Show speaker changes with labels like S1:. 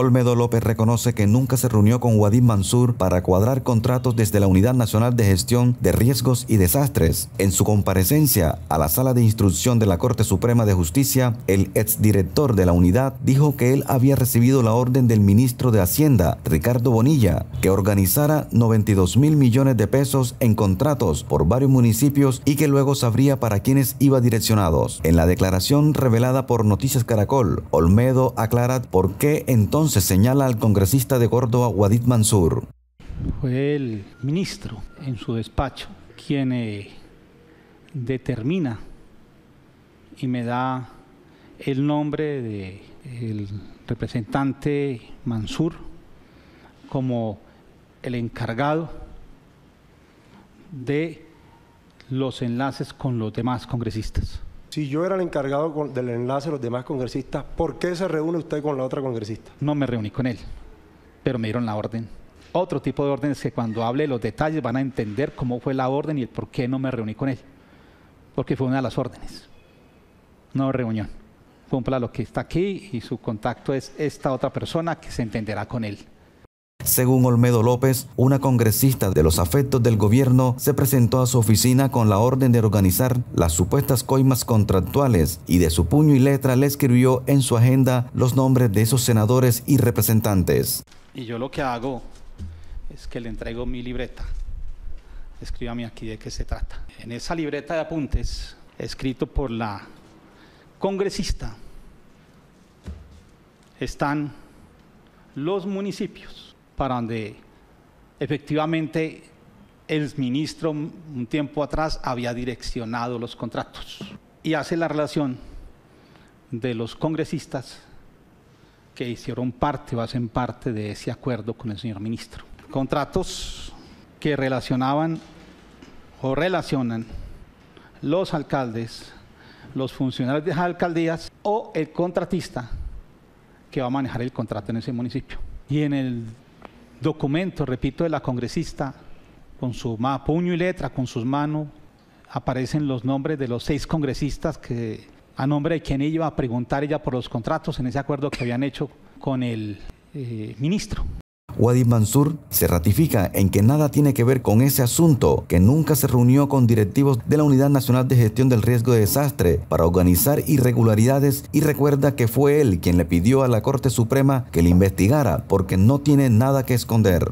S1: Olmedo López reconoce que nunca se reunió con Wadim Mansur para cuadrar contratos desde la Unidad Nacional de Gestión de Riesgos y Desastres. En su comparecencia a la Sala de Instrucción de la Corte Suprema de Justicia, el exdirector de la unidad dijo que él había recibido la orden del ministro de Hacienda, Ricardo Bonilla, que organizara 92 mil millones de pesos en contratos por varios municipios y que luego sabría para quiénes iba direccionados. En la declaración revelada por Noticias Caracol, Olmedo aclara por qué entonces señala al congresista de Córdoba, Wadid Mansur.
S2: Fue el ministro en su despacho quien eh, determina y me da el nombre del representante Mansur como el encargado de los enlaces con los demás congresistas.
S3: Si yo era el encargado del enlace de los demás congresistas, ¿por qué se reúne usted con la otra congresista?
S2: No me reuní con él, pero me dieron la orden. Otro tipo de orden es que cuando hable los detalles van a entender cómo fue la orden y el por qué no me reuní con él. Porque fue una de las órdenes, no reunión. Cumpla lo que está aquí y su contacto es esta otra persona que se entenderá con él.
S1: Según Olmedo López, una congresista de los afectos del gobierno se presentó a su oficina con la orden de organizar las supuestas coimas contractuales y de su puño y letra le escribió en su agenda los nombres de esos senadores y representantes.
S2: Y yo lo que hago es que le entrego mi libreta. Escríbame aquí de qué se trata. En esa libreta de apuntes, escrito por la congresista, están los municipios para donde efectivamente el ministro un tiempo atrás había direccionado los contratos y hace la relación de los congresistas que hicieron parte o hacen parte de ese acuerdo con el señor ministro. Contratos que relacionaban o relacionan los alcaldes, los funcionarios de las alcaldías o el contratista que va a manejar el contrato en ese municipio. Y en el documento, repito, de la congresista, con su puño y letra, con sus manos, aparecen los nombres de los seis congresistas que, a nombre de quien iba a preguntar ella por los contratos en ese acuerdo que habían hecho con el eh, ministro.
S1: Wadi Mansur se ratifica en que nada tiene que ver con ese asunto, que nunca se reunió con directivos de la Unidad Nacional de Gestión del Riesgo de Desastre para organizar irregularidades y recuerda que fue él quien le pidió a la Corte Suprema que le investigara porque no tiene nada que esconder.